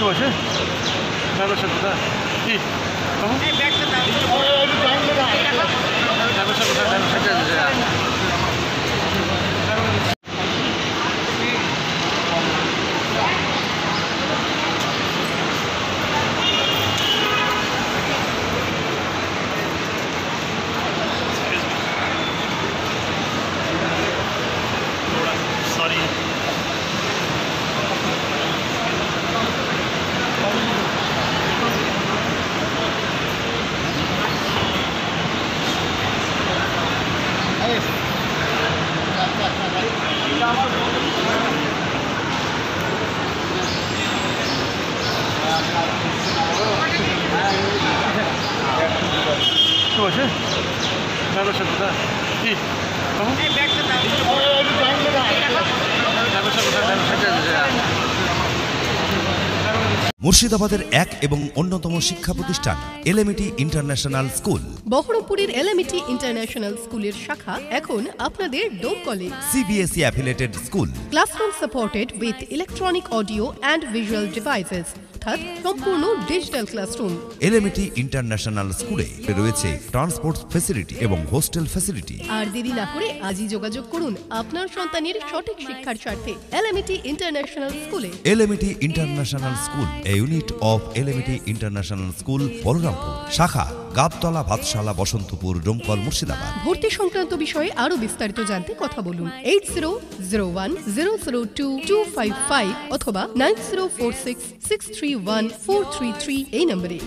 뭐지? 나도 전부 다 이. 어? 네, 네, 네. কি বলছে ব্যবসা কোথায় কি ব্যবসা মুর্শিদাবাদের এক এবং অন্যতম শিক্ষা প্রতিষ্ঠান এলএমইটি ইন্টারন্যাশনাল স্কুল। বহরমপুরের এলএমইটি ইন্টারন্যাশনাল স্কুলের শাখা এখন আপনাদের ডোমকলে CBSE affiliated school. Classroom supported with electronic audio and visual devices. অর্থাৎ সম্পূর্ণ ডিজিটাল ক্লাসরুম এলএমটি ইন্টারন্যাশনাল স্কুলে রয়েছে ট্রান্সপোর্ট ফ্যাসিলিটি এবং হোস্টেল ফ্যাসিলিটি আর দেরি না করে আজই যোগাযোগ করুন আপনার সন্তানের সঠিক শিক্ষার স্বার্থে এলএমটি ইন্টারন্যাশনাল স্কুলে LMT international school A. Unit of LMT international school Balrampur শাখা গাবতলা ভাতশালা বসন্তপুর, ডোমকল, মুর্শিদাবাদ। ভর্তি সংক্রান্ত বিষয়ে আরও বিস্তারিত জানতে কথা বলুন। Eight zero zero one zero zero two two five five অথবা nine zero four six six three one four three three এই নম্বরে।